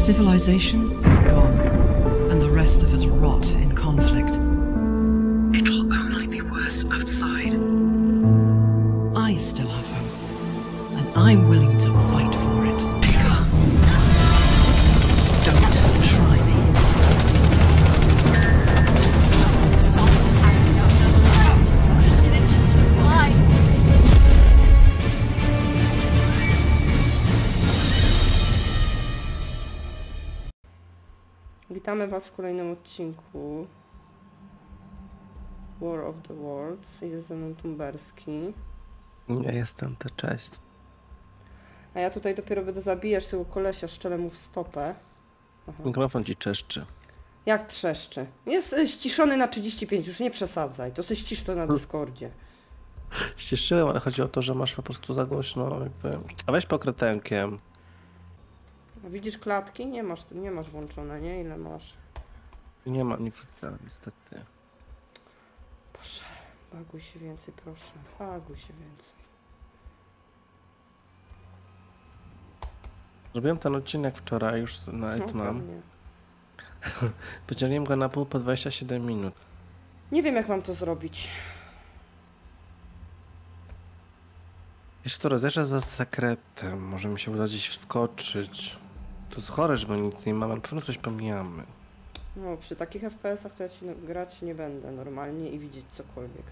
Civilization is gone, and the rest of us rot in conflict. It'll only be worse outside. I still have hope, and I'm willing to fight Witamy Was w kolejnym odcinku War of the Worlds. Jest ze mną Tumberski. Nie jestem, to cześć. A ja tutaj dopiero będę zabijać tego kolesia, szczelę mu w stopę. Aha. Mikrofon ci czeszczy. Jak trzeszczy. Jest e, ściszony na 35, już nie przesadzaj. To sobie ścisz to na Discordzie. Ściszyłem, ale chodzi o to, że masz po prostu za głośno jakby... A weź pokrytękiem. A widzisz klatki? Nie masz, nie masz włączone, nie? Ile masz? Nie mam, nie widzę niestety. Proszę, baguj się więcej, proszę. Baguj się więcej. Zrobiłem ten odcinek wczoraj, już nawet No, mam. pewnie. Podzieliłem go na pół po 27 minut. Nie wiem jak mam to zrobić. Jest to rozejrzeć za sekretem, może mi się uda gdzieś wskoczyć. To jest chore, że my nic nie mamy, na pewno coś pomijamy. No, przy takich FPS-ach to ja ci grać nie będę normalnie i widzieć cokolwiek.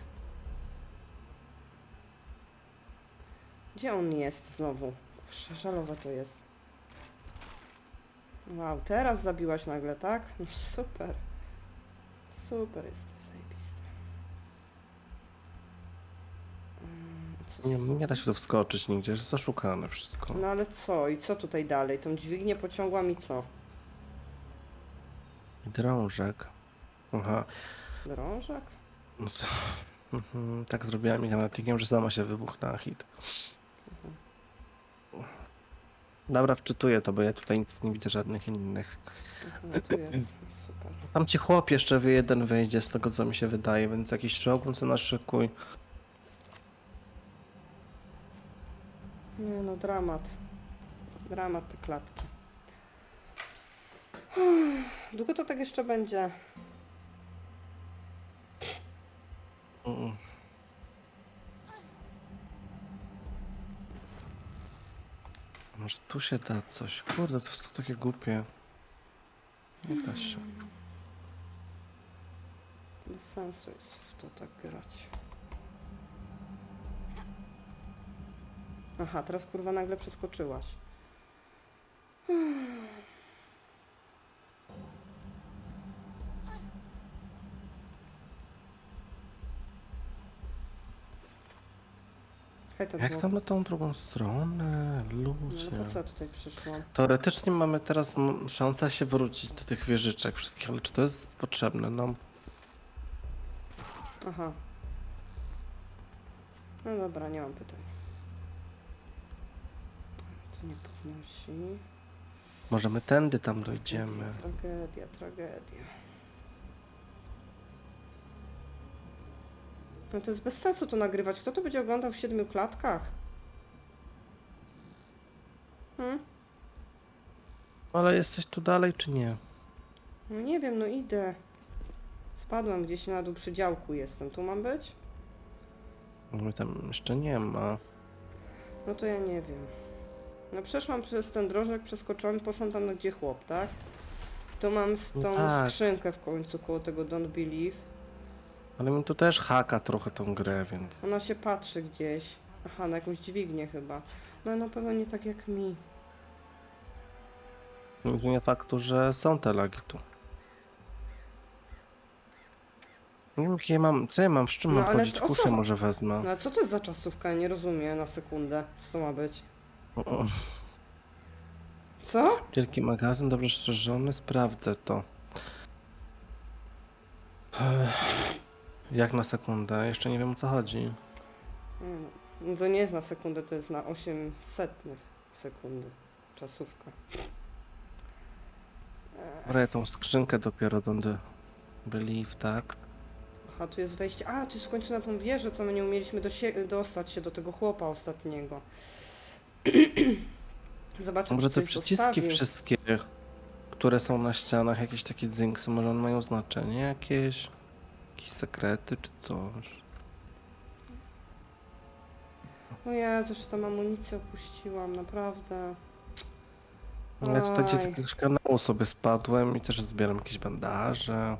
Gdzie on jest znowu? Boże, Żalowe to jest. Wow, teraz zabiłaś nagle, tak? No super. Super jest to zajebiste. Mm, co Nie, nie da się tu wskoczyć nigdzie, jest zaszukane wszystko. No ale co? I co tutaj dalej? Tą dźwignię pociągłam i co? Drążek. Aha, Drążak? no co? Mhm, tak zrobiłem mechanikiem, że sama się wybuchnęła hit. Dobra, wczytuję to, bo ja tutaj nic nie widzę żadnych innych. Mhm, tu jest. Super. Tam ci chłop jeszcze jeden wyjdzie z tego co mi się wydaje, więc jakiś czołgun co naszykuj. Nie no, dramat. Dramat te klatki. Długo to tak jeszcze będzie? Mm. Może tu się da coś. Kurde, to wszystko takie głupie. Nie da się. Bez sensu jest w to tak grać. Aha, teraz kurwa nagle przeskoczyłaś. To Jak było- tam na tą drugą stronę? No Ludzie. po co ja tutaj przyszłam? Teoretycznie mamy teraz szansę się wrócić do tych wieżyczek wszystkich, ale czy to jest potrzebne? No, Aha. No dobra, nie mam pytań. To nie podnosi. może my tędy tam dojdziemy. Tragedia, tragedia. No to jest bez sensu to nagrywać. Kto to będzie oglądał w siedmiu klatkach? Hmm? Ale jesteś tu dalej, czy nie? No nie wiem, no idę. Spadłem gdzieś na dół przy działku jestem. Tu mam być? Mnie tam jeszcze nie ma. No to ja nie wiem. No przeszłam przez ten drożek, przeskoczyłam, poszłam tam, gdzie chłop, tak? Tu mam z No tą tak. skrzynkę w końcu koło tego Don't Believe. Ale mi tu też haka trochę tą grę, więc... Ona się patrzy gdzieś. Aha, na jakąś dźwignię chyba. No na pewno nie tak jak mi. Nie faktu, że są te lagi tu. Nie wiem, jakie mam, co ja mam, z czym No, mam ale chodzić? o co Kuszę może wezmę. No a co to jest za czasówka? Ja nie rozumiem na sekundę. Co to ma być? O, Co? Wielki magazyn, dobrze strzeżony, sprawdzę to. Ech, Jak na sekundę? Jeszcze nie wiem o co chodzi. Nie no. To nie jest na sekundę, to jest na 800 sekundy. Czasówka. Dobra, ja tą skrzynkę dopiero będę believe, tak? Aha, tu jest wejście. A, tu jest w końcu na tą wieżę, co my nie umieliśmy dosie- dostać się do tego chłopa ostatniego. Zobaczmy, Może te przyciski zostawił. wszystkie które są na ścianach, jakieś takie dzinksy, może one mają znaczenie jakieś? Jakieś sekrety czy coś? O Jezu, że tam amunicję opuściłam, naprawdę. No Ja tutaj gdzie jakiegoś kanału sobie spadłem i też zbieram jakieś bandaże.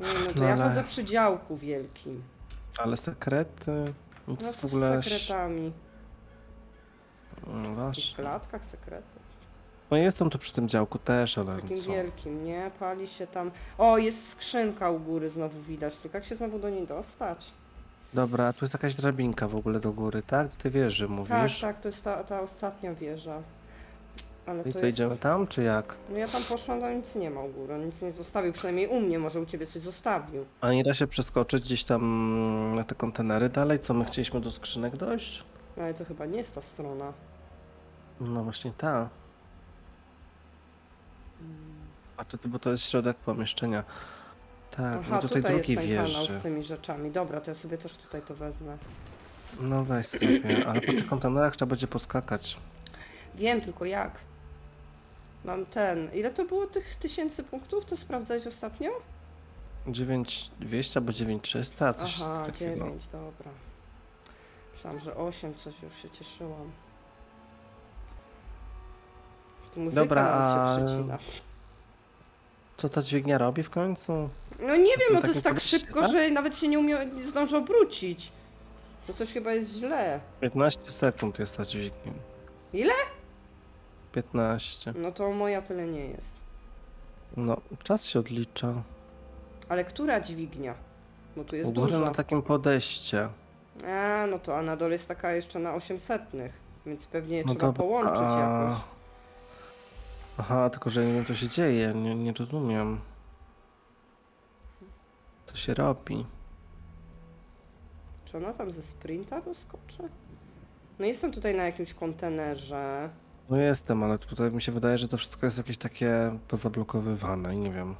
Nie, no to No ja ale- chodzę przy działku wielkim. Ale sekrety? Nic No w co ogóle... z sekretami? No W klatkach sekrety. No jestem tu przy tym działku też, ale Takim co? wielkim, nie? Pali się tam. O, jest skrzynka u góry znowu widać, tylko jak się znowu do niej dostać? Dobra, tu jest jakaś drabinka w ogóle do góry, tak? Do tej wieży Tak, mówisz? tak, to jest ta, ta ostatnia wieża. Ale I to co, jest... idziemy tam, czy jak? No ja tam poszłam, to nic nie ma u góry, on nic nie zostawił, przynajmniej u mnie, może u ciebie coś zostawił. A nie da się przeskoczyć gdzieś tam na te kontenery dalej? Co, my chcieliśmy do skrzynek dojść? No ale to chyba nie jest ta strona. No właśnie ta. A to, bo to jest środek pomieszczenia. Tak, Aha, no do tej tutaj jest drugiej kanał wieży. z tymi rzeczami. Dobra, to ja sobie też tutaj to wezmę. No weź sobie, ale po tych kontenerach trzeba będzie poskakać. Wiem tylko jak. Mam ten. Ile to było tych tysięcy punktów? To sprawdzałeś ostatnio? 9200 albo 9300, coś Aha, takiego. 9, dobra. Myślałam, że 8, coś już się cieszyłam. Tu muzyka Dobra, nawet się a- przycina. Co ta dźwignia robi w końcu? No nie wiem, no to jest tak szybko, tak? że nawet się nie, umie, nie zdąży obrócić. To coś chyba jest źle. 15 sekund jest ta dźwignia. Ile? 15. No to moja tyle nie jest. No, czas się odlicza. Ale która dźwignia? Bo tu jest U góry dużo. na takim podejście. A, no to a na dole jest taka jeszcze na 800, więc pewnie No trzeba dobra, połączyć a- jakoś. Aha, tylko że nie wiem co się dzieje, nie, nie rozumiem. Co się robi? Czy ona tam ze sprinta doskoczy? No jestem tutaj na jakimś kontenerze. No jestem, ale tutaj mi się wydaje, że to wszystko jest jakieś takie pozablokowywane i nie wiem.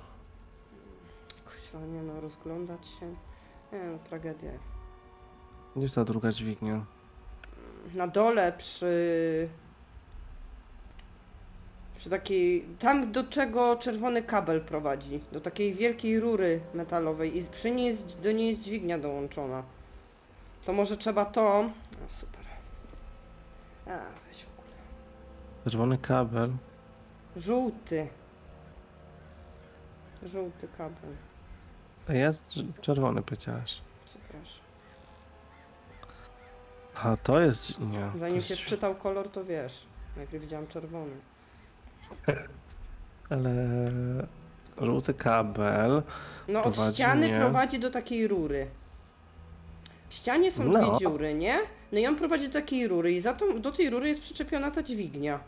Kuźwa, nie no, rozglądać się. Nie no, tragedia. Gdzie jest ta druga dźwignia? Na dole przy... Przy takiej... Tam do czego czerwony kabel prowadzi. Do takiej wielkiej rury metalowej i przy niej jest, do niej jest dźwignia dołączona. To może trzeba to... A, super. A, weź w ogóle. Czerwony kabel. Żółty. Żółty kabel. A jest czerwony powiedziałaś. Przepraszam. A to jest. Nie. to Zanim jest, się wczytał kolor, to wiesz. Najpierw widziałam czerwony. Ale. Żółty kabel. No od ściany mnie. prowadzi do takiej rury. W ścianie są No. dwie dziury, nie? No i on prowadzi do takiej rury i za tą, do tej rury jest przyczepiona ta dźwignia.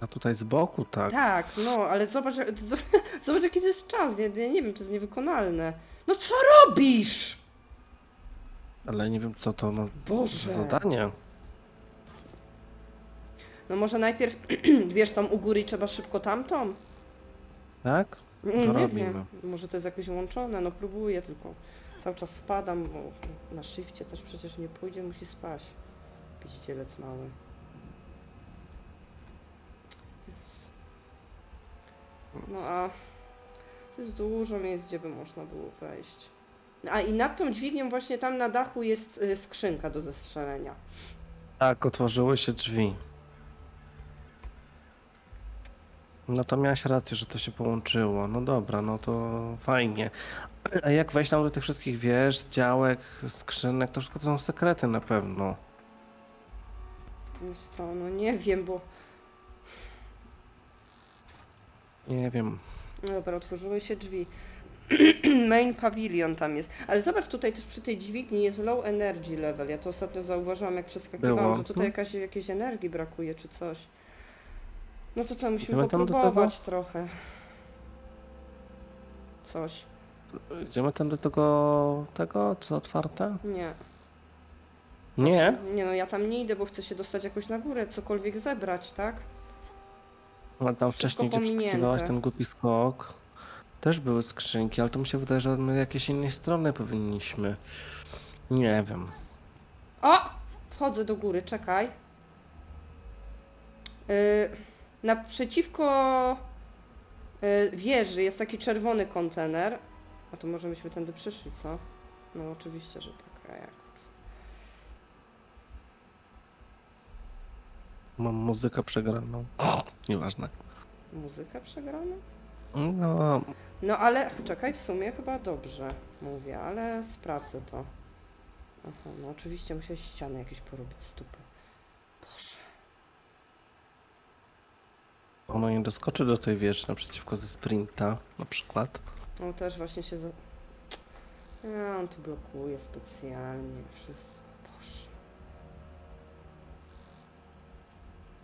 A tutaj z boku, tak. Tak, no, ale zobacz, zobacz jaki to jest czas, nie, nie, nie wiem, to jest niewykonalne. No co robisz? Ale nie wiem co to ma Boże. za zadanie. No może najpierw, wiesz, tam u góry trzeba szybko tamtą? Tak? Mm, Nie robimy. wiem, może to jest jakoś łączone, no próbuję, tylko cały czas spadam, bo na shifcie też przecież nie pójdzie, musi spać. Piździelec mały. Jezus. No a to jest dużo miejsc, gdzie by można było wejść. A i nad tą dźwignią właśnie tam na dachu jest y, skrzynka do zestrzelenia. Tak, otworzyły się drzwi. No to miałaś rację, że to się połączyło. No dobra, no to fajnie. A jak wejść tam do tych wszystkich wież, działek, skrzynek, to wszystko to są sekrety na pewno. Wiesz co, no nie wiem, bo... Nie wiem. No dobra, otworzyły się drzwi. Main pavilion tam jest. Ale zobacz, tutaj też przy tej dźwigni jest low energy level. Ja to ostatnio zauważyłam, jak przeskakiwałam, Było. że tutaj jakaś, jakiejś energii brakuje, czy coś. No to co, musimy Idziemy tam do popróbować trochę. Coś. Idziemy tam do tego, tego, co otwarte? Nie. Nie? Nie no, ja tam nie idę, bo chcę się dostać jakoś na górę, cokolwiek zebrać, tak? Ale tam Wszystko wcześniej, gdzie pominięte. przeskakiwałaś ten głupi skok, też były skrzynki, ale to mi się wydaje, że my jakiejś innej strony powinniśmy. Nie wiem. O! Wchodzę do góry, czekaj. Yy, Naprzeciwko y, wieży jest taki czerwony kontener. A to może byśmy tędy przyszli, co? No oczywiście, że tak. A jak? Mam muzykę przegraną. Nieważne. Muzyka przegrana? No, No ale czekaj, w sumie chyba dobrze mówię, ale sprawdzę to. Aha, no oczywiście musiałeś ściany jakieś porobić stupy. Boże. Ono nie doskoczy do tej wieży naprzeciwko ze sprinta na przykład. No też właśnie się za... Ja, on tu blokuje specjalnie wszystko. Boże.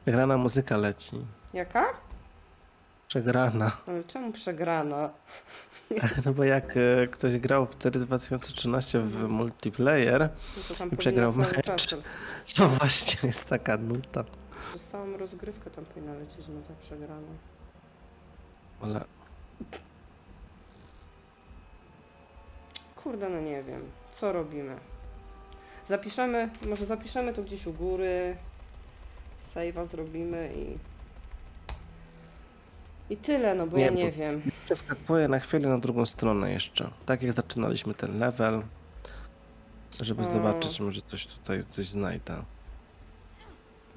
Przegrana muzyka leci. Jaka? Przegrana. Ale czemu przegrana? No bo jak e, ktoś grał wtedy 2013 w multiplayer, No to tam I przegrał mecz. to właśnie jest taka nuta. Przez całą rozgrywkę tam powinna lecieć, no ta przegrana. Ale Kurde, no nie wiem. Co robimy? Zapiszemy, może zapiszemy to gdzieś u góry. Save'a zrobimy i... I tyle, no bo Nie, ja bo- nie wiem. przeskakuję na chwilę na drugą stronę jeszcze. Tak jak zaczynaliśmy ten level, żeby O. zobaczyć, może coś tutaj coś znajdę.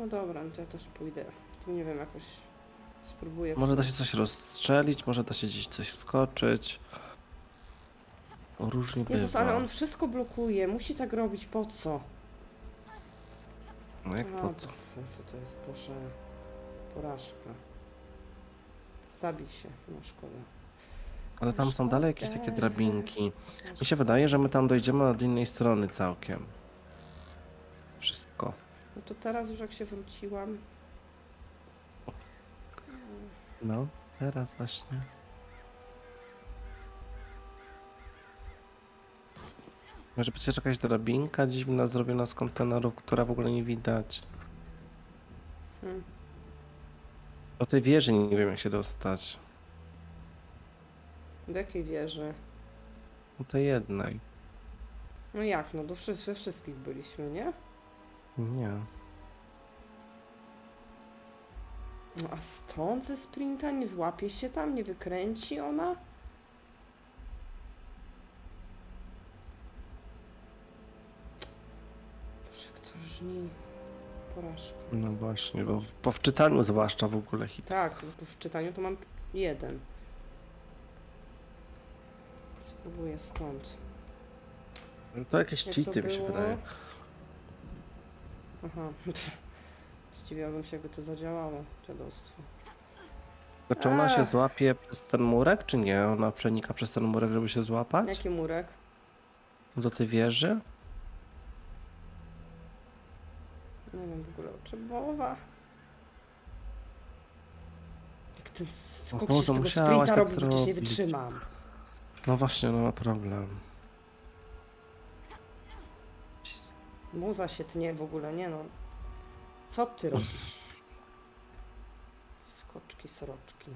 No dobra, no to ja też pójdę. To nie wiem, jakoś spróbuję. Może da się coś rozstrzelić, może da się gdzieś coś skoczyć. Różnie Jezus, bywa. ale on wszystko blokuje. Musi tak robić, po co? No jak A, po co? bez sensu to jest, proszę. Porażka. Zabij się, no szkoda. Ale tam są dalej jakieś takie drabinki. Mi się wydaje, że my tam dojdziemy od innej strony całkiem. Wszystko. No to teraz już jak się wróciłam, No, teraz właśnie. Może przecież jakaś drabinka dziwna zrobiona z kontenerów, która w ogóle nie widać. Hmm. Do tej wieży nie wiem jak się dostać. do jakiej wieży? Do tej jednej. No jak, no do wszy we wszystkich byliśmy, nie? Nie. No a stąd ze sprinta nie złapie się tam, nie wykręci ona? Boże, kto żni? Porażka. No właśnie, bo w- po wczytaniu zwłaszcza w ogóle hit. Tak, bo w czytaniu to mam jeden. Spróbuję stąd. No to jakieś Jak to cheaty mi się wydaje. Aha. Zdziwiłabym się, jakby to zadziałało, dziadostwo. Czy ona się Ech. złapie przez ten murek, czy nie? Ona przenika przez ten murek, żeby się złapać? Jaki murek? Do tej wieży? Nie wiem w ogóle o czym mowa. Jak ten skoczysz Boże, z tego musiałaś sprinta tak robi, przecież nie zrobić. wytrzymam. No właśnie, no ma problem. Muza się tnie w ogóle, nie no. Co ty robisz? Skoczki, sroczki.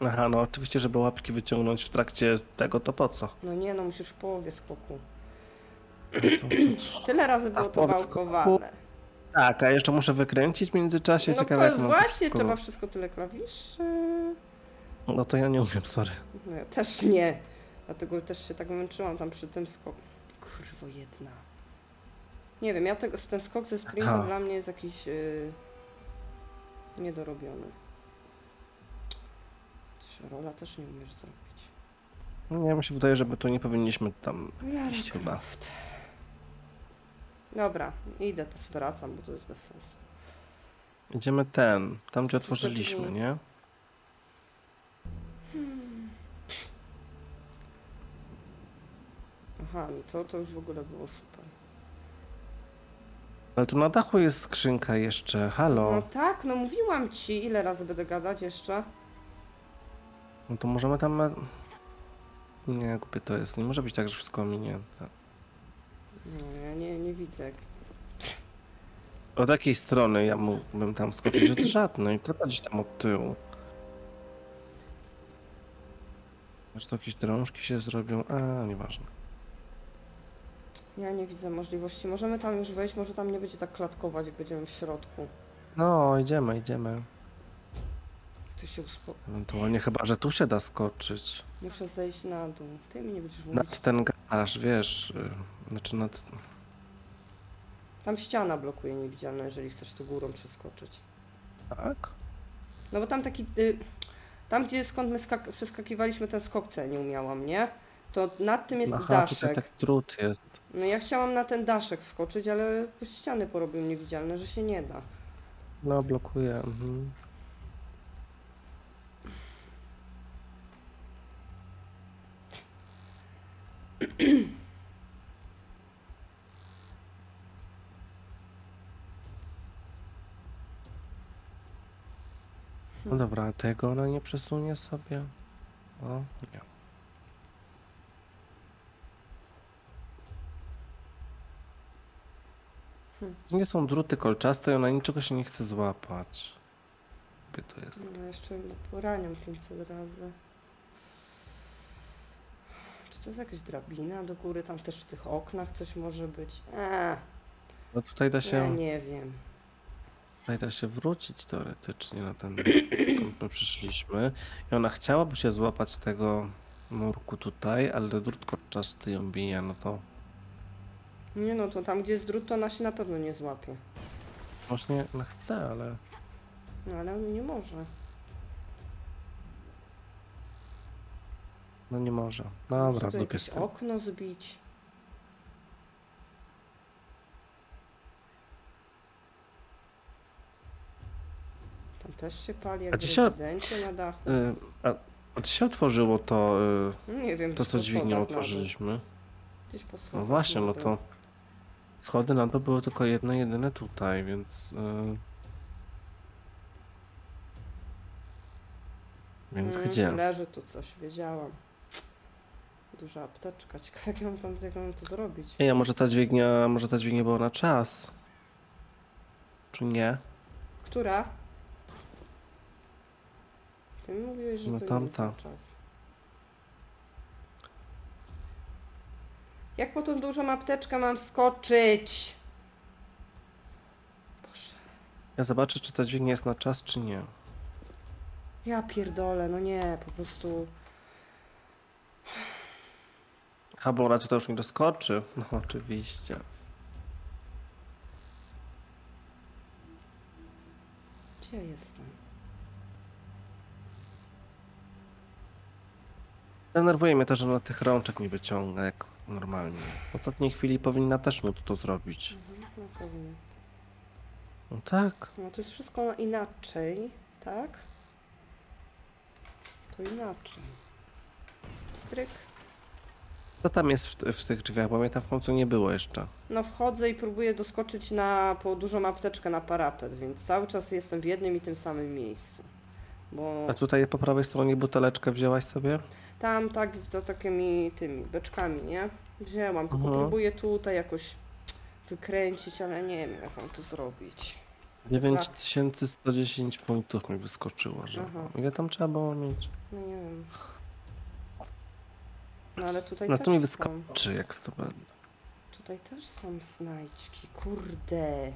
Aha, no oczywiście, żeby łapki wyciągnąć w trakcie tego, to po co? No nie no, musisz w połowie skoku. Tyle razy było to wałkowane. Tak, a jeszcze muszę wykręcić w międzyczasie, No ciekawe to właśnie, wszystko... trzeba wszystko tyle klawiszy. No to ja nie umiem, sorry. No ja też nie. Dlatego też się tak męczyłam tam przy tym skoku. Kurwo jedna. Nie wiem, ja tego, ten skok ze sprintu Aha. dla mnie jest jakiś yy, niedorobiony. Rola też nie umiesz zrobić. No nie, mi się wydaje, że my tu nie powinniśmy tam Lara iść chyba. Dobra, idę, to zwracam, bo to jest bez sensu. Idziemy ten, tam gdzie otworzyliśmy, nie? Aha, no to, to już w ogóle było super. Ale tu na dachu jest skrzynka jeszcze, halo. No tak, no mówiłam ci, ile razy będę gadać jeszcze? No to możemy tam... Nie, głupie to jest, nie może być tak, że wszystko ominięte. No ja nie, nie widzę. Jak... Od jakiej strony ja mógłbym tam skoczyć? Od żadnej, tylko gdzieś tam od tyłu. Może to jakieś drążki się zrobią? A, nieważne. Ja nie widzę możliwości. Możemy tam już wejść, może tam nie będzie tak klatkować, jak będziemy w środku. No, idziemy, idziemy. Ty się uspokój. Ewentualnie chyba, że tu się da skoczyć. Muszę zejść na dół. Ty mi nie będziesz mówić. Nad ten garaż, wiesz. y, Znaczy nad... Tam ściana blokuje niewidzialna, jeżeli chcesz tu górą przeskoczyć. Tak? No bo tam taki... Y, tam gdzie skąd my skak- przeskakiwaliśmy ten skok, co ja nie umiałam, nie? To nad tym jest Aha, tutaj daszek. tak trud jest. No ja chciałam na ten daszek skoczyć, ale ściany porobił niewidzialne, że się nie da. No, blokuje. Mhm. No dobra, a tego ona nie przesunie sobie? O, nie. Nie są druty kolczaste i ona niczego się nie chce złapać. Gdzie to jest? No jeszcze poraniam 500 razy. Czy to jest jakaś drabina do góry? Tam też w tych oknach coś może być. Eee, No tutaj da ja się, nie wiem. tutaj da się wrócić teoretycznie na ten, skąd my przyszliśmy. I ona chciałaby się złapać tego murku tutaj, ale drut kolczasty ją bije, no to Nie no, to tam gdzie jest drut, to ona się na pewno nie złapie. właśnie ona chce, ale No ale nie może. no nie może. Może Dobra, w dupie z tym. okno zbić. Tam też się pali, jak A w ci się- rezydencie na dachu. Y, a, a się otworzyło to, y, No nie wiem, to gdzieś co po dźwignią schodach dół. otworzyliśmy. Gdzieś po No schodach właśnie, no to schody na to były tylko jedne, jedyne tutaj, więc... y, Więc Mm, gdzie? Leży tu coś, wiedziałam. Duża apteczka. Ciekawe jak ja mam tam jak mam to zrobić. Ej, a może ta dźwignia, może ta dźwignia była na czas? Czy nie? Która? Ty mi mówiłeś, że No to tamta. jest na czas. Jak po tą dużą apteczkę mam skoczyć? Boże. Ja zobaczę, czy ta dźwignia jest na czas, czy nie. Ja pierdolę, no nie, po prostu... Ha, bo ona tutaj już nie doskoczy. No oczywiście. Gdzie ja jestem? Denerwuje mnie to, że ona tych rączek nie wyciąga jak normalnie. W ostatniej chwili powinna też móc to zrobić. Mhm, no pewnie. No tak. No to jest wszystko inaczej, tak? To inaczej. Stryk. Co tam jest w, w tych drzwiach? Bo mnie tam w końcu nie było jeszcze. No wchodzę i próbuję doskoczyć na po dużą apteczkę na parapet, więc cały czas jestem w jednym i tym samym miejscu. Bo A tutaj po prawej stronie buteleczkę wzięłaś sobie? Tam tak za takimi tymi beczkami, nie? Wzięłam, tylko Mhm. próbuję tutaj jakoś wykręcić, ale nie wiem jak mam to zrobić. 9110 punktów mi wyskoczyło, że Aha. ile tam trzeba było mieć? No nie wiem. No ale tutaj No też to mi są. wyskoczy jak to będę. Tutaj też są znajdźki, kurde.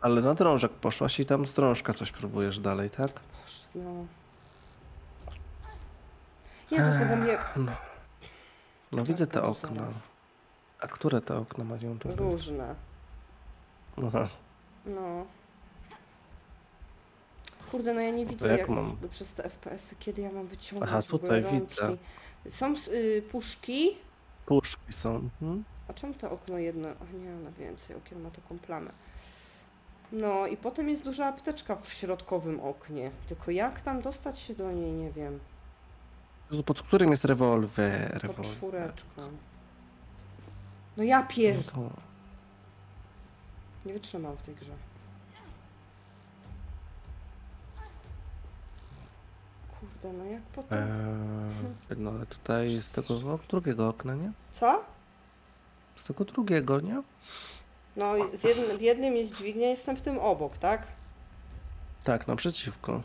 Ale na drążek poszłaś i tam z drążka coś próbujesz dalej, tak? Boże, no. Jezus, no bo mnie... No, no widzę te okna. zaraz. A które te okna mają być? Różne. Aha. No. Kurde, no ja nie widzę jak jak mam? przez te FPS-y, kiedy ja mam wyciągnąć Aha, tutaj widzę. Są y, puszki. Puszki są. Mhm. A czemu to okno jedno? A nie, ona więcej okien ma taką plamę. No i potem jest duża apteczka w środkowym oknie. Tylko jak tam dostać się do niej, nie wiem. Pod którym jest rewolwer? Pod rewolwer. czwóreczką. No ja pier... No to... Nie wytrzymam w tej grze. Kurde, no jak potem... Eee, no ale tutaj jest tego drugiego okna, nie? Co? Z tego drugiego, nie? No z jednym, w jednym jest dźwignia, jestem w tym obok, tak? Tak, naprzeciwko.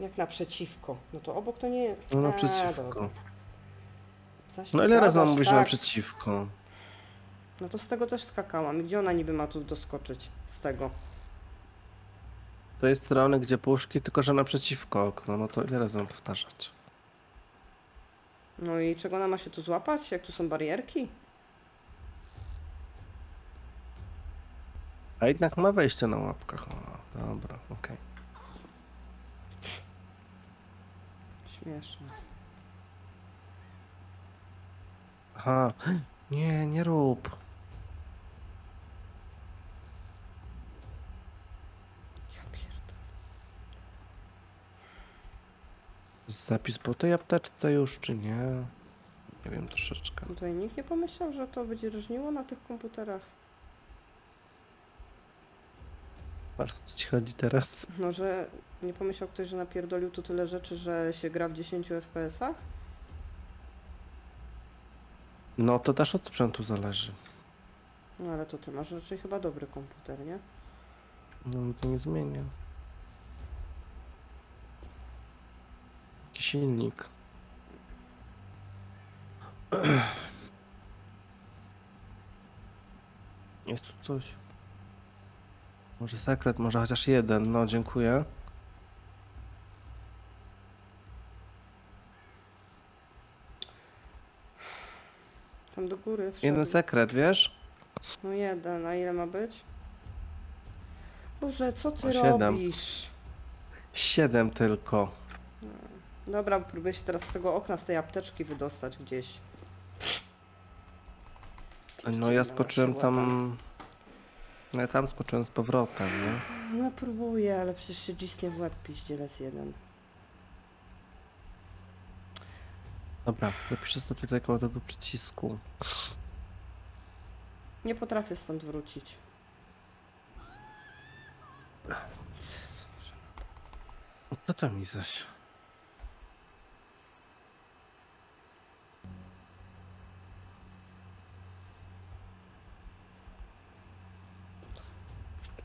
Jak naprzeciwko. No to obok to nie... No naprzeciwko. No ty ile razy mam mówić, tak. naprzeciwko? No to z tego też skakałam. Gdzie ona niby ma tu doskoczyć? Z tego. z tej strony, gdzie puszki, tylko że naprzeciwko okno. No to ile razy mam powtarzać? No i czego ona ma się tu złapać? Jak tu są barierki? A jednak ma wejście na łapkach. O, dobra, okej. Śmieszne. Aha. Nie, nie rób. Ja pierdolę. Zapis po tej apteczce już, czy nie? Nie wiem, troszeczkę. No Tutaj nikt nie pomyślał, że to będzie różniło na tych komputerach. Co ci chodzi teraz? No, że nie pomyślał ktoś, że napierdolił tu tyle rzeczy, że się gra w 10 FPS-ach? No to też od sprzętu zależy. No ale to ty masz raczej chyba dobry komputer, nie? No to nie zmienia. Silnik. Jest tu coś. Może sekret, może chociaż jeden. No, dziękuję. Tam do góry wszedł. Jeden sekret, wiesz? No jeden, a ile ma być? Boże, co ty O, siedem. robisz? Siedem tylko. Dobra, próbuję się teraz z tego okna, z tej apteczki wydostać gdzieś. No ja skoczyłem tam... No ja tam skoczyłem z powrotem, nie? No próbuję, ale przecież się cisnie w łeb piździelec jeden. Dobra, napiszę sobie tutaj koło tego przycisku. Nie potrafię stąd wrócić. Co tam mi zaś?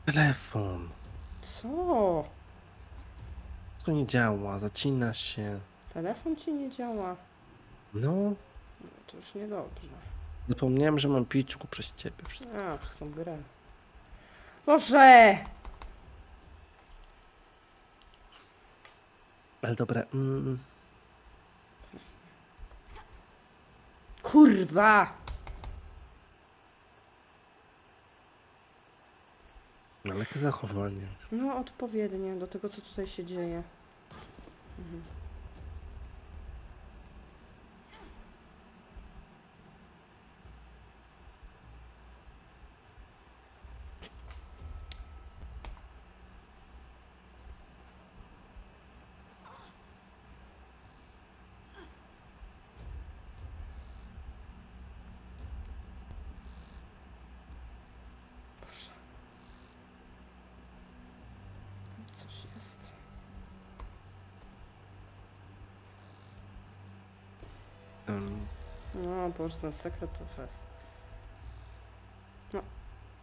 Telefon. Co? To nie działa, zacina się. Telefon ci nie działa? No, No, to już niedobrze. zapomniałem, że mam piczku przez ciebie. Wszystko. A, przez tą grę. Boże! Ale dobra, mm, Kurwa! ale jakie zachowanie. No odpowiednie do tego, co tutaj się dzieje. Mhm. Boże. Coś jest. Um, No, Boże, ten sekret to fest.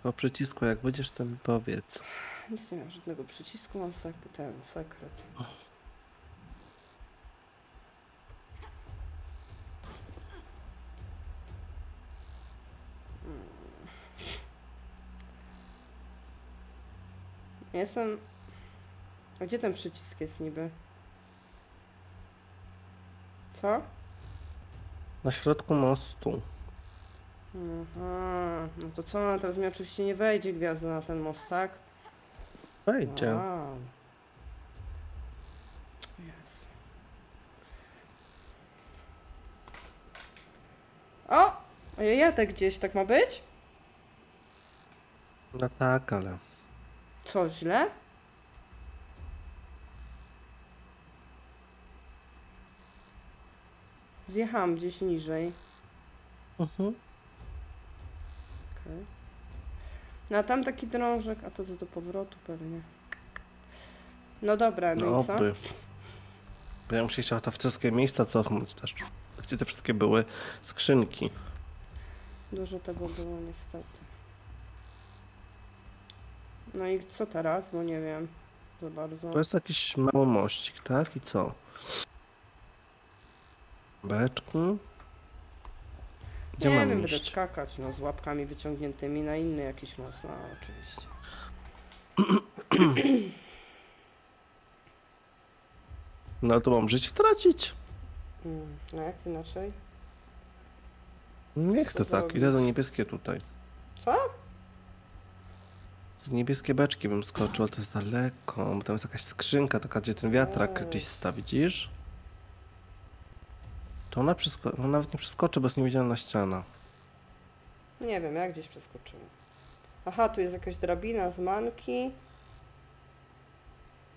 po przycisku, jak będziesz, to mi powiedz. Nic nie mam żadnego przycisku, mam sek ten sekret. Mm. Jestem... A gdzie ten przycisk jest niby? Co? Na środku mostu. Aha, no to co ona teraz mi oczywiście nie wejdzie gwiazda na ten most, tak? Wejdzie. Wow. Jezu. O! A ja jadę gdzieś, tak ma być? No tak, ale... Co, źle? Zjechałam gdzieś niżej. Mhm. Okej. No a tam taki drążek, a to do, do powrotu pewnie. No dobra, no, No i co? Bo ja bym się to w wszystkie miejsca cofnąć też. Gdzie te wszystkie były skrzynki. Dużo tego było niestety. No i co teraz? Bo nie wiem za bardzo. To jest jakiś mały mościk, tak? I co? Beczku? Gdzie nie mam wiem, będę iść? skakać no, z łapkami wyciągniętymi na inny jakiś most, no oczywiście. No to mam życie tracić. Mm, no jak inaczej? Nie chcę tak, zrobić? idę do niebieskie tutaj. Co? Z niebieskie beczki bym skoczył, ale to jest daleko, bo tam jest jakaś skrzynka taka, gdzie ten wiatrak gdzieś sta, widzisz? To ona przesko- no nawet nie przeskoczy, bo jest niewidzialna ściana. Nie wiem, jak gdzieś przeskoczyłem. Aha, tu jest jakaś drabina z manki.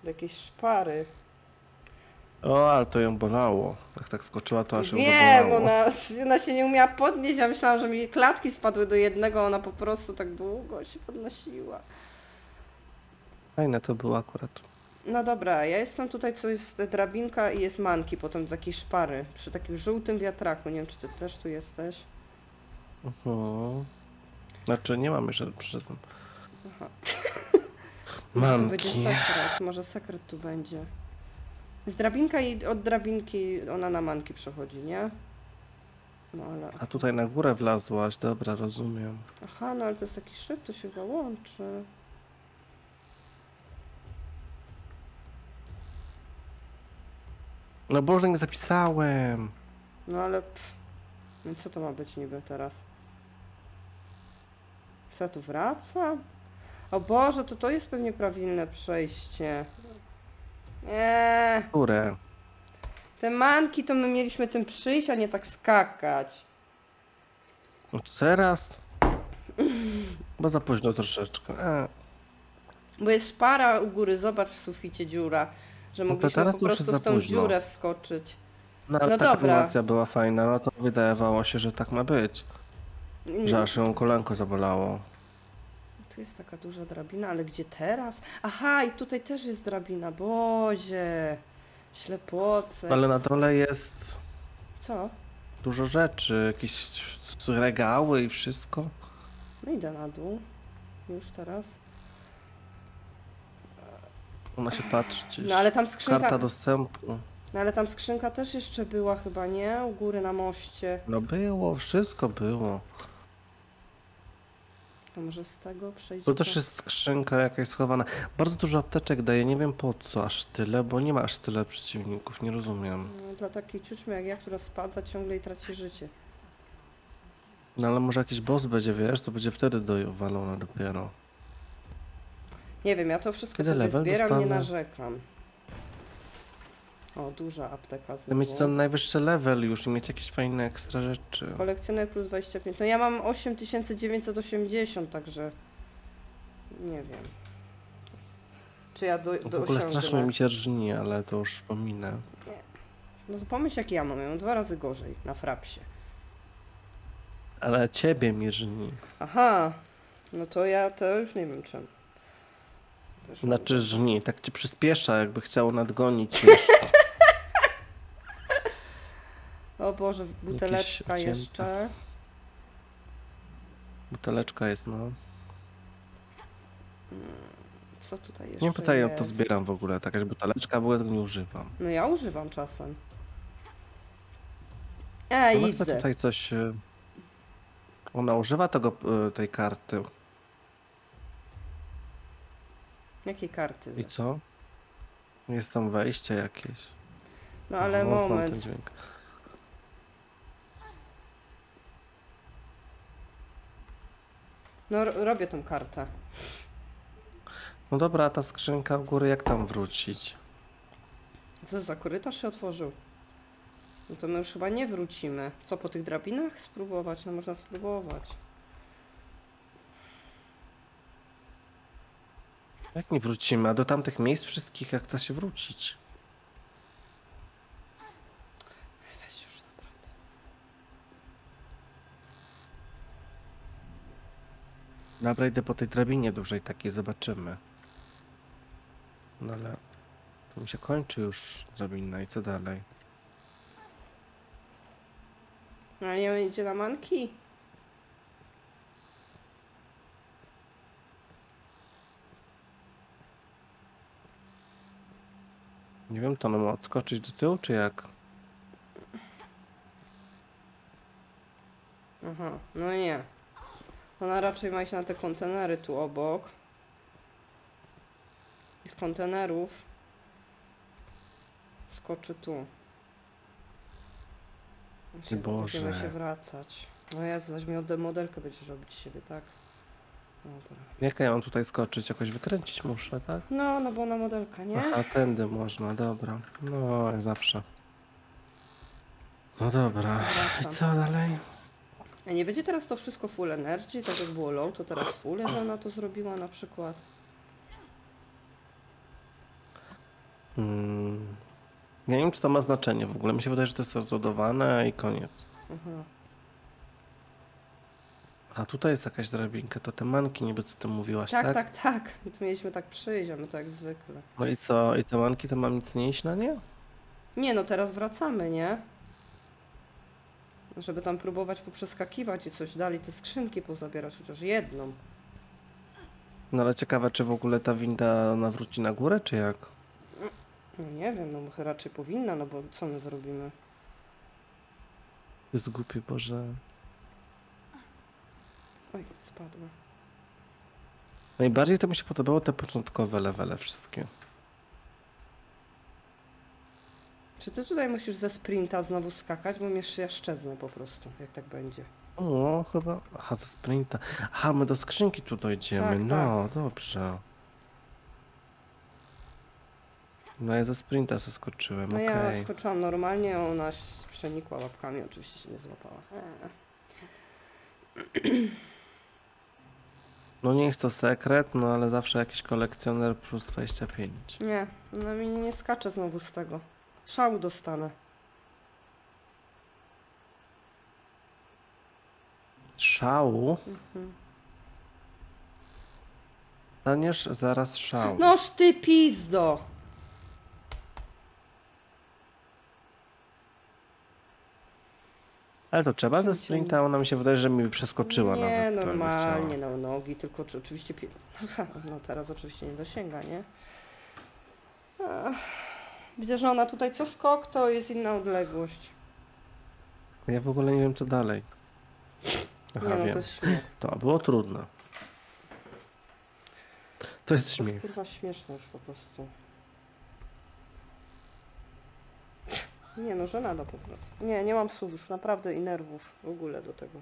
Do jakiejś szpary. O, ale to ją bolało. Jak tak skoczyła, to aż ją Wiem, zabolało. ona, ona się nie umiała podnieść, ja myślałam, że mi klatki spadły do jednego, ona po prostu tak długo się podnosiła. Fajne to było akurat. No dobra, ja jestem tutaj, co jest drabinka i jest manki, potem takiej szpary, przy takim żółtym wiatraku. Nie wiem, czy ty też tu jesteś. Mhm. Znaczy, nie mam jeszcze przyszedłem. Aha. Może tu będzie Manki. sekret, może sekret tu będzie. Jest drabinka i od drabinki ona na manki przechodzi, nie? No ale... A tutaj na górę wlazłaś, dobra, rozumiem. Aha, no ale to jest taki szyb, to się chyba łączy. No Boże, nie zapisałem. No ale... Pff. No co to ma być niby teraz? Co tu wracam? O Boże, to to jest pewnie prawilne przejście. Nie, Które? te manki to my mieliśmy tym przyjść, a nie tak skakać. No to teraz? Bo za późno troszeczkę. E, Bo jest szpara u góry, zobacz w suficie dziura. Że No mogliśmy teraz po prostu w tą dziurę wskoczyć. no ale No ta dobra. była fajna, no to wydawało się, że tak ma być. Że aż ją kolanko zabolało. Tu jest taka duża drabina, ale gdzie teraz? Aha, i tutaj też jest drabina, bozie. Ślepoce. Ale na dole jest Co? dużo rzeczy, jakieś regały i wszystko. No idę na dół. Już teraz. Ona się patrzy gdzieś. No ale tam skrzynka... Karta dostępu. No ale tam skrzynka też jeszcze była chyba, nie? U góry na moście. No było, wszystko było. To może z tego przejść To też jest skrzynka jakaś schowana. Bardzo dużo apteczek daje, nie wiem po co aż tyle, bo nie ma aż tyle przeciwników, nie rozumiem. No, dla takiej ciućmy jak ja, która spada ciągle i traci życie. No ale może jakiś boss będzie, wiesz, to będzie wtedy dowalone dopiero. Nie wiem, ja to wszystko Kiedy sobie level zbieram, nie dostanę? narzekam. O, duża apteka Chcę mieć ten najwyższy level już i mieć jakieś fajne ekstra rzeczy. Kolekcjoner plus 25. No ja mam 8980, także nie wiem. Czy ja do, W do ogóle strasznie mi się rżnie, ale to już pominę. No to pomyśl jak ja mam, ja mam dwa razy gorzej na frapsie. Ale ciebie mi rżni. Aha, no to ja to już nie wiem czym. Znaczy żni, tak ci przyspiesza, jakby chciał nadgonić. O Boże, buteleczka jeszcze. Buteleczka jest, no. Co tutaj Nie jeszcze po co ja to jest? zbieram w ogóle. Taka buteleczka, w ogóle tego nie używam. No ja używam czasem. E, Ona chce tutaj coś... y, Ona używa tego, y, tej karty. Jakie karty? I co? Jest tam wejście jakieś. No ale No, znam ten moment. dźwięk. No ro- robię tą kartę. No dobra, a ta skrzynka w górę, jak tam wrócić? Co za korytarz się otworzył? No to my już chyba nie wrócimy. Co po tych drabinach spróbować? No można spróbować. Jak nie wrócimy? A do tamtych miejsc wszystkich jak chce się wrócić? Weź już naprawdę. Dobra, idę po tej drabinie dużej takiej, zobaczymy. No ale... To mi się kończy już drabina i co dalej? No a nie idzie na Nie wiem, to ona ma odskoczyć do tyłu, czy jak? Aha, no nie. Ona raczej ma iść na te kontenery tu obok. I z kontenerów skoczy tu. Właśnie Boże. Będziemy się wracać. No Jezu, zaś mi od modelkę będziesz robić siebie, tak? Dobra. Jak ja mam tutaj skoczyć? Jakoś wykręcić muszę, tak? No, no bo na modelka, nie? Aha, tędy można, dobra. No, jak zawsze. No dobra. I Wracam. co dalej? A nie będzie teraz to wszystko full energy, tak jak było low, to teraz full, że ona to zrobiła na przykład. Hmm. Ja nie wiem, czy to ma znaczenie w ogóle. Mi się wydaje, że to jest rozładowane i koniec. Aha. A tutaj jest jakaś drabinka, to te manki niby co ty mówiłaś, Tak, tak? tak, tak. My tu mieliśmy tak przyjść, a my to jak zwykle. No i co? I te manki to mam nic nie iść na nie? Nie no, teraz wracamy, nie? Żeby tam próbować poprzeskakiwać i coś dali te skrzynki pozabierać, chociaż jedną. No ale ciekawe, czy w ogóle ta winda nawróci na górę, czy jak? No nie wiem, no chyba raczej powinna, no bo co my zrobimy? Głupie, Boże. Oj, spadła. Najbardziej to mi się podobało te początkowe levele wszystkie. Czy ty tutaj musisz ze sprinta znowu skakać, bo mnie ja szczeznę po prostu, jak tak będzie. O, chyba. Aha, ze sprinta. Aha, my do skrzynki tu dojdziemy. Tak, no, dobrze. No ja ze sprinta zaskoczyłem, No okej. ja skoczyłam normalnie, ona przenikła łapkami, oczywiście się nie złapała. Eee. No nie jest to sekret, no ale zawsze jakiś kolekcjoner plus 25. Nie, no mi nie skacze znowu z tego. Szału dostanę. Szału? Mhm. Staniesz zaraz szału. Noż ty pizdo! Ale to trzeba ze sprinta? Ona mi się wydaje, że mi przeskoczyła nie, nawet. jakby normalnie, chciała. no nogi, tylko czy oczywiście... Pi... No teraz oczywiście nie dosięga, nie? Widzę, że ona tutaj co skok, to jest inna odległość. Ja w ogóle nie wiem co dalej. Aha, nie no, wiem. to jest śmiech. To było trudne. To jest To jest śmiech. kurwa śmieszne już po prostu. Nie no, żenada po prostu. Nie, nie mam słów już naprawdę i nerwów w ogóle do tego.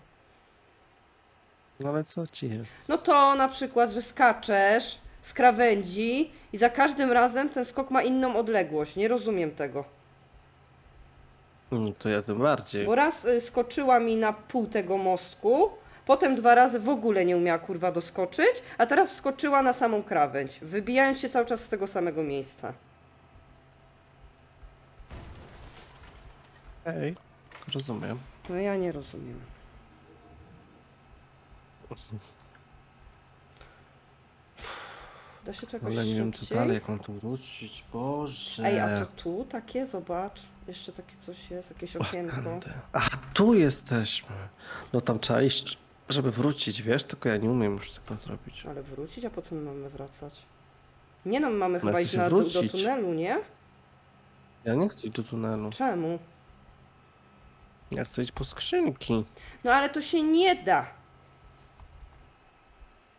No ale co ci jest? No to na przykład, że skaczesz z krawędzi i za każdym razem ten skok ma inną odległość. Nie rozumiem tego. No to ja tym bardziej. Bo raz y, skoczyła mi na pół tego mostku, potem dwa razy w ogóle nie umiała kurwa doskoczyć, a teraz wskoczyła na samą krawędź, wybijając się cały czas z tego samego miejsca. Ej, rozumiem. No ja nie rozumiem. Da się to jakoś Ale nie wiem co szybciej? dalej, jak mam tu wrócić. Boże. Ej, a to tu takie, zobacz. Jeszcze takie coś jest, jakieś okienko. Kurde. A tu jesteśmy. No tam trzeba iść, żeby wrócić, wiesz? Tylko ja nie umiem już tego zrobić. Ale wrócić? A po co my mamy wracać? Nie no, my mamy chyba chcę iść się na, do, do wrócić. tunelu, nie? Ja nie chcę iść do tunelu. Czemu? Ja chcę iść po skrzynki. No ale to się nie da.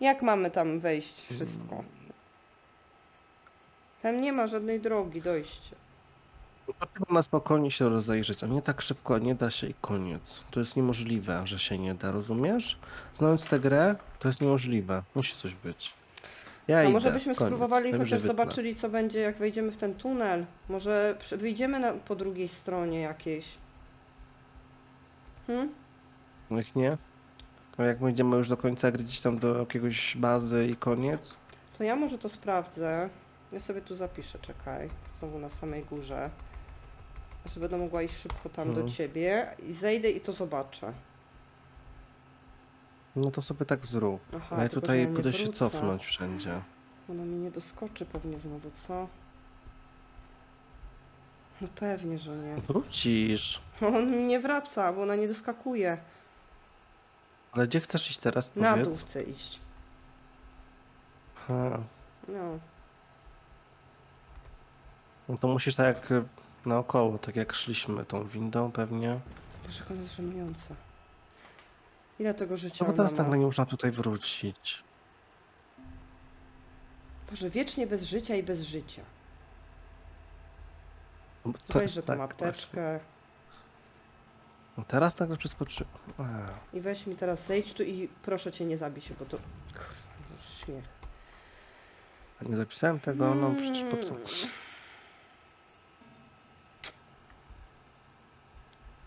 Jak mamy tam wejść wszystko? Tam nie ma żadnej drogi dojścia. To Trzeba na spokojnie się rozejrzeć, a nie tak szybko, nie da się i koniec. To jest niemożliwe, że się nie da, rozumiesz? Znając tę grę, to jest niemożliwe. Musi coś być. Ja No idę, może byśmy koniec. spróbowali Najwyżej chociaż wytnę. zobaczyli co będzie jak wejdziemy w ten tunel. Może wyjdziemy na, po drugiej stronie jakiejś. Hmm? No Jak nie? A jak będziemy już do końca gry, gdzieś tam do jakiegoś bazy i koniec? To ja może to sprawdzę. Ja sobie tu zapiszę, czekaj. Znowu na samej górze. Że będę mogła iść szybko tam Mhm. do ciebie i zejdę i to zobaczę. No to sobie tak zrób. Aha, A ja tylko, że tutaj ja będę się cofnąć wszędzie. Ona mi nie doskoczy pewnie znowu, co? No pewnie, że nie. Wrócisz. On mi nie wraca, bo ona nie doskakuje. Ale gdzie chcesz iść teraz, Na dół powiedz? chce iść. Ha. No. No to musisz tak jak y, naokoło, tak jak szliśmy tą windą pewnie. Boże, jak ona jest żenująca. Ile tego życia No bo teraz ma? nagle nie można tutaj wrócić. Boże, wiecznie bez życia i bez życia. No bo to Weź, jest że tą tak apteczkę. właśnie. Teraz nagle przeskoczy. A, I weź mi teraz zejdź tu i proszę cię nie zabij się, bo to... Kurwa, już śmiech. nie zapisałem tego, no przecież po co?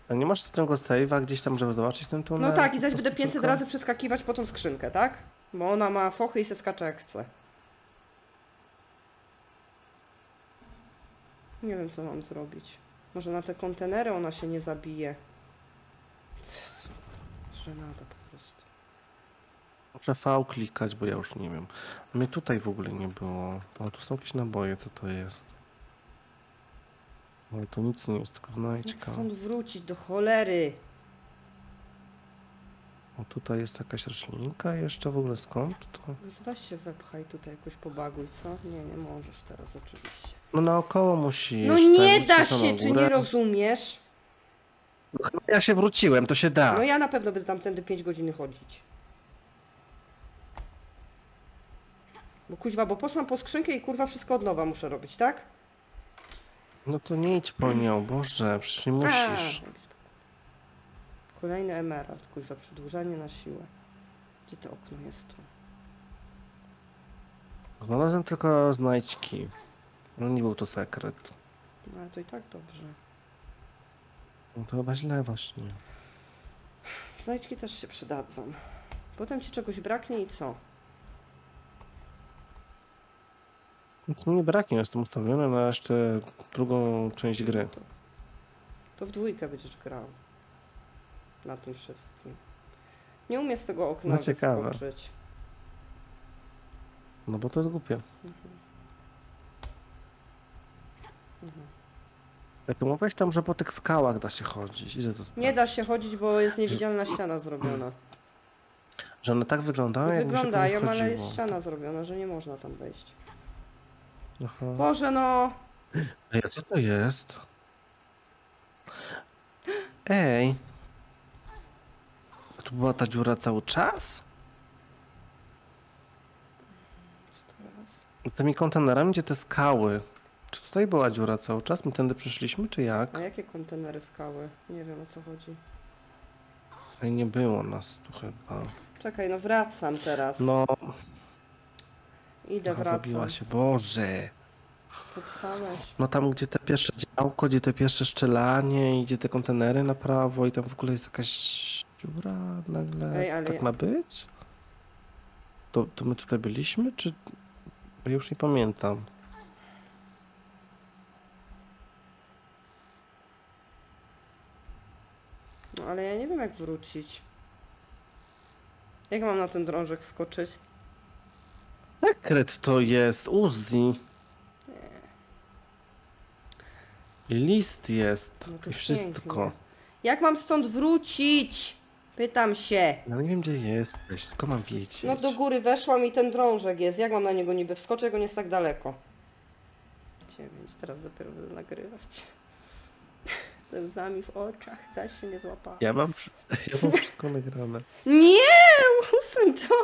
A nie masz tego save'a gdzieś tam, żeby zobaczyć ten tunel? No tak, i Po zaś prostu będę 500 tylko? razy przeskakiwać po tą skrzynkę, tak? Bo ona ma fochy i se skacze jak chce. Nie wiem, co mam zrobić. Może na te kontenery ona się nie zabije. Jezu, Żenada po prostu. Muszę V klikać, bo ja już nie wiem. Mnie tutaj w ogóle nie było. Ale tu są jakieś naboje, co to jest? Ale to nic nie jest, tylko no i Jak stąd wrócić do cholery? O, tutaj jest jakaś roślinka jeszcze w ogóle skąd to? Weź się wepchaj tutaj jakoś pobaguj, co? Nie, nie możesz teraz oczywiście. No naokoło musisz. No nie musisz da się, czy nie rozumiesz? No chyba Ja się wróciłem, to się da. No ja na pewno będę tamtędy 5 godzin chodzić. Bo kuźwa, bo poszłam po skrzynkę i kurwa wszystko od nowa muszę robić, tak? No to nie idź po nią, Boże, przecież nie musisz. A, spokój. Kolejny emerald, kuźwa, przedłużanie na siłę. Gdzie to okno jest tu? Znalazłem tylko znajdźki. No nie był to sekret. No ale to i tak dobrze. No to chyba źle właśnie. Znajdźki też się przydadzą. Potem ci czegoś braknie i co? Nic mi nie braknie, jestem ustawiony na jeszcze drugą część gry. To, to w dwójkę będziesz grał. Na tym wszystkim. Nie umiem z tego okna No ciekawe. wyskoczyć. No bo to jest głupie. Mhm. Mhm. Jak to mówiłeś tam, że po tych skałach da się chodzić. Ile to Nie da się chodzić, bo jest niewidzialna ściana zrobiona. Że one tak wyglądają, nich wyglądają, ale jest ściana zrobiona, że nie można tam wejść. Aha. Boże no! Ej, a co to jest? Ej! A tu była ta dziura cały czas? Co teraz? Z tymi kontenerami, gdzie te skały? Czy tutaj była dziura cały czas? My tędy przyszliśmy, czy jak? A jakie kontenery skały? Nie wiem o co chodzi. Ej, nie było nas tu chyba. Czekaj, no wracam teraz. No, Idę, aha, wracam. zabiła się. Boże! Pisałeś. No tam, gdzie te pierwsze działko, gdzie te pierwsze szczelanie i gdzie te kontenery na prawo i tam w ogóle jest jakaś dziura nagle. Ej, ale tak ja- ma być? To, to my tutaj byliśmy, czy... Ja już nie pamiętam. No ale ja nie wiem jak wrócić. Jak mam na ten drążek skoczyć? Sekret to jest, Uzi. I list jest. No to I wszystko. pięknie. Jak mam stąd wrócić? Pytam się. Ja nie wiem, gdzie jesteś, tylko mam wiedzieć. No do góry weszłam i ten drążek jest. Jak mam na niego niby wskoczyć, jak on jest tak daleko? Dziewięć, teraz dopiero będę nagrywać. Ze łzami w oczach, zaś się nie złapała. Ja mam, ja mam wszystko nagrane. Nie! Usuń to!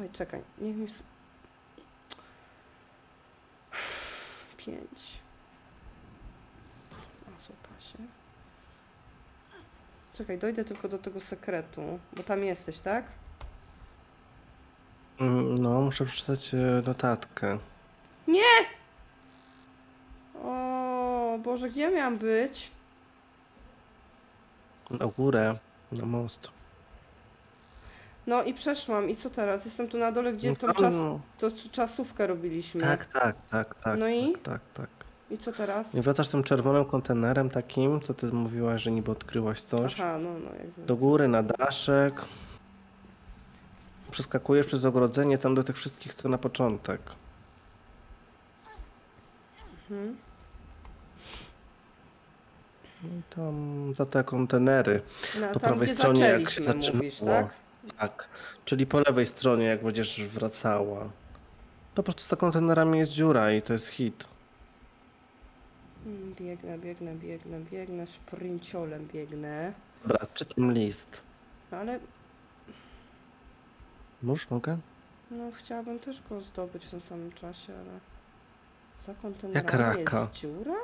Oj, czekaj, niech mi... Pięć. A, złapa się. Czekaj, dojdę tylko do tego sekretu, bo tam jesteś, tak? Mm, No, muszę przeczytać e, notatkę. O Boże, gdzie miałam być? Na górę, na most. No i przeszłam. I co teraz? Jestem tu na dole, gdzie No tą tam, czas... no. to czasówkę robiliśmy. Tak, tak, tak, tak. No i? Tak, tak, tak. I co teraz? Nie wracasz tym czerwonym kontenerem takim, co ty mówiłaś, że niby odkryłaś coś. Aha, no, no, jak zwykle. Do góry, na daszek. Przeskakujesz przez ogrodzenie tam do tych wszystkich, co na początek. Mhm. No i tam za te kontenery. No, Po tam, prawej stronie, jak się mówisz, tak? Tak. Czyli po lewej stronie, jak będziesz wracała. Po prostu za kontenerami jest dziura i to jest hit. Mm, Biegnę, biegnę, biegnę, biegnę, szprinciolem biegnę. Dobra, czytam list. No ale Mórz, mogę? no chciałabym też go zdobyć w tym samym czasie, ale Za kontenerami Jak raka. jest dziura?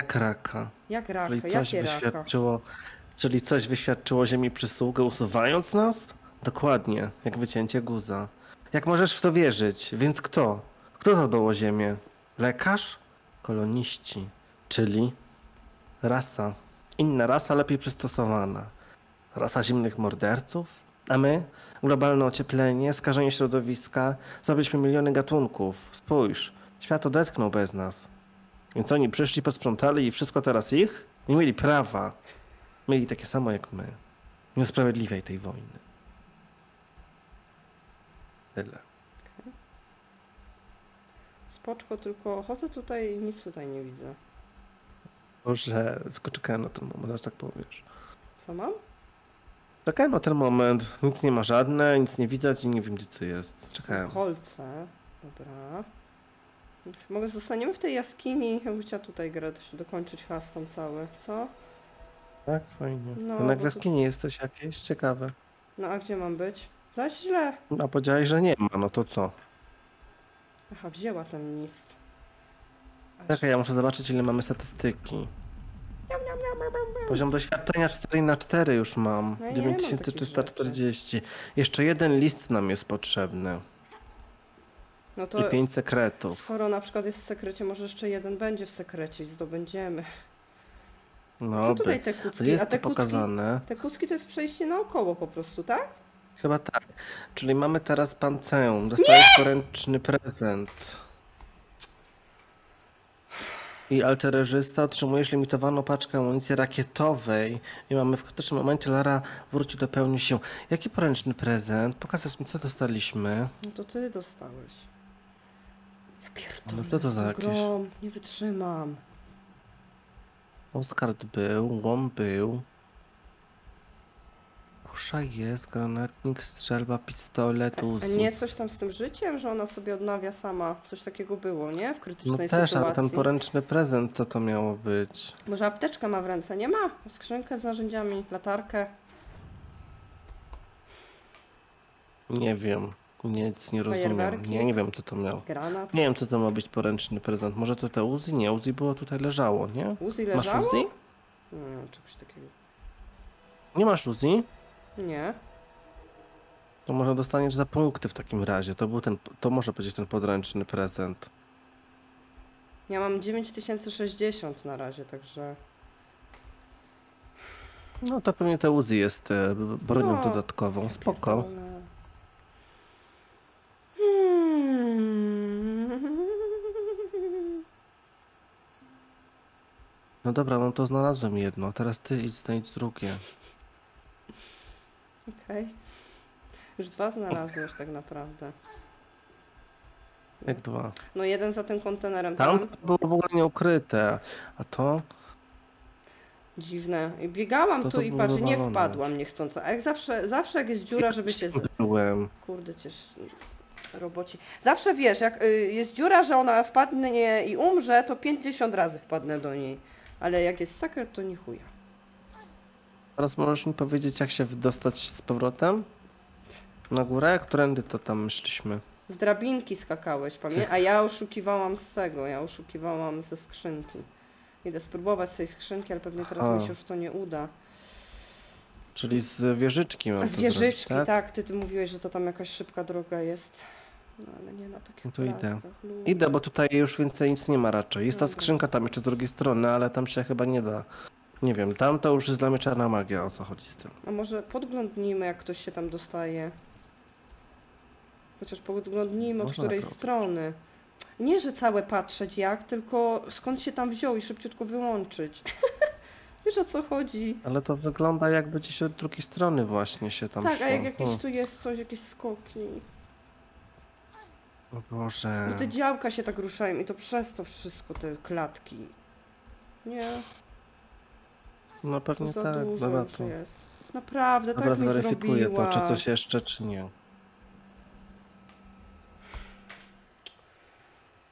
Jak raka. Jak raka? Czyli coś Jakie raka? wyświadczyło, czyli coś wyświadczyło Ziemi przysługę usuwając nas? Dokładnie, jak wycięcie guza. Jak możesz w to wierzyć? Więc kto? Kto zadbał o Ziemię? Lekarz? Koloniści. Czyli rasa. Inna rasa lepiej przystosowana. Rasa zimnych morderców? A my? Globalne ocieplenie, skażenie środowiska, zabiliśmy miliony gatunków. Spójrz, świat odetchnął bez nas. Więc oni przyszli, posprzątali i wszystko teraz ich? Nie mieli prawa. Mieli takie samo jak my. Nie usprawiedliwiaj tej wojny. Tyle. Spoczko, tylko chodzę tutaj i nic tutaj nie widzę. Boże, tylko czekałem na ten moment, aż tak powiesz. Co mam? Czekałem na ten moment. Nic nie ma żadne, nic nie widać i nie wiem gdzie co jest. Czekałem. Kolce. Dobra. Mogę zostaniemy w tej jaskini. Ja bym chciała tutaj grać, dokończyć custom cały. Co? Tak, fajnie. No, na to- jaskini jesteś jakieś? Ciekawe. No a gdzie mam być? Za źle. A powiedziałeś, że nie ma, no to co? Aha, wzięła ten list. Czekaj, ja muszę zobaczyć ile mamy statystyki. Poziom doświadczenia 4 na 4 już mam. No ja nie mam takich 9340. Jeszcze jeden list nam jest potrzebny. No to I 5 sekretów. skoro na przykład jest w sekrecie, może jeszcze jeden będzie w sekrecie i zdobędziemy. No, Co tutaj te kucki? jest A te kucki, pokazane. te kucki to jest przejście naokoło po prostu, tak? Chyba tak. Czyli mamy teraz panceum. Dostajesz poręczny prezent. I altererzysta otrzymujesz limitowaną paczkę amunicji rakietowej. I mamy w tym momencie Lara wróci do pełni sił. Jaki poręczny prezent? Pokazać mi co dostaliśmy. No to ty dostałeś. Ja pierdolę, Ale co to za jakieś- grą, Nie wytrzymam. Oskard był, łom był. Kusza jest, granatnik, strzelba, pistolet, A Uzi. nie coś tam z tym życiem, że ona sobie odnawia sama? Coś takiego było, nie? W No krytycznej też, ale sytuacji. ten poręczny prezent, co to miało być? Może apteczkę ma w ręce? Nie ma? Skrzynkę z narzędziami, latarkę. Nie wiem. Nic nie rozumiem. Fajerwerki? Nie, nie wiem co to miało. Granat. Nie wiem co to ma być poręczny prezent. Może to te Uzi? Nie, Uzi było tutaj leżało, nie? Uzi Masz leżało? Uzi? Nie, czegoś takiego. Nie masz Uzi? Nie. To może dostaniesz za punkty w takim razie. To był ten, to może być ten podręczny prezent. Ja mam 9060 na razie, także... No to pewnie te Uzi jest e, bronią No, dodatkową. Spoko. Hmm. No dobra, no to znalazłem jedno. Teraz ty idź znajdź drugie. Okej. Już dwa znalazłeś tak naprawdę. Jak dwa. No jeden za tym kontenerem Tam tam. to było w ogóle nieukryte. A to? Dziwne. I biegałam To tu to i było patrz, nie wywalone. wpadłam niechcąco. A jak zawsze, zawsze jak jest dziura, żeby się... z- Byłem. Kurde ciesz... Roboci. Zawsze wiesz, jak y, jest dziura, że ona wpadnie i umrze, to 50 razy wpadnę do niej. Ale jak jest sekret, to nie chuja. Teraz możesz mi powiedzieć, jak się dostać z powrotem? Na górę? Którędy to tam szliśmy? Z drabinki skakałeś, pamiętasz? A ja oszukiwałam z tego, ja oszukiwałam ze skrzynki. Idę spróbować z tej skrzynki, ale pewnie teraz A. mi się już to nie uda. Czyli z wieżyczki mam Z wieżyczki, zrobić, tak? tak? Ty, ty mówiłeś, że to tam jakaś szybka droga jest. No ale nie na takich No to idę. Idę, bo tutaj już więcej nic nie ma raczej. Jest ta skrzynka tam jeszcze z drugiej strony, ale tam się chyba nie da. Nie wiem, tam to już jest dla mnie czarna magia, o co chodzi z tym. A może podglądnijmy, jak ktoś się tam dostaje. Chociaż podglądnijmy od Można której strony. Nie, że całe patrzeć jak, tylko skąd się tam wziął i szybciutko wyłączyć. Wiesz o co chodzi? Ale to wygląda jakby gdzieś od drugiej strony właśnie się tam tak, szło. a jak jakieś O, tu jest coś, jakieś skoki. o Boże. No te działka się tak ruszają i to przez to wszystko, te klatki. Nie, No to pewnie za tak, dużo dobra już to. jest. Naprawdę, Dobra, tak mi zweryfikuję zrobiła. to, czy coś jeszcze, czy nie.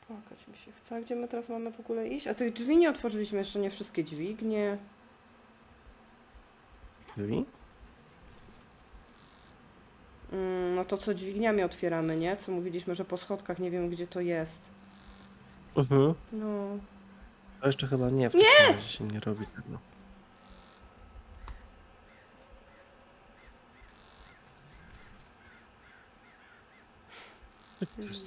Płakać mi się chce. Gdzie my teraz mamy w ogóle iść? A tych drzwi nie otworzyliśmy jeszcze, nie wszystkie dźwignie. Drzwi? Mm, no to co dźwigniami otwieramy, nie? Co mówiliśmy, że po schodkach nie wiem gdzie to jest. Mhm. No. To jeszcze chyba nie. W nie! się nie robi tego. Też.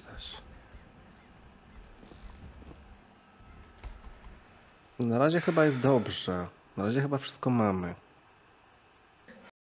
Na razie chyba jest dobrze. Na razie chyba wszystko mamy.